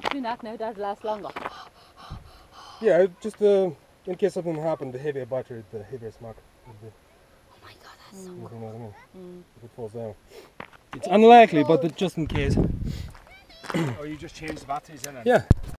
got a that now, that'll last longer. Yeah, just uh, in case something happened, the heavier battery, the heavier smoke. would Oh my god, that's so You know what I mean? Mm. If it falls down. It's unlikely, but just in case. Oh, you just change the batteries in it? Yeah.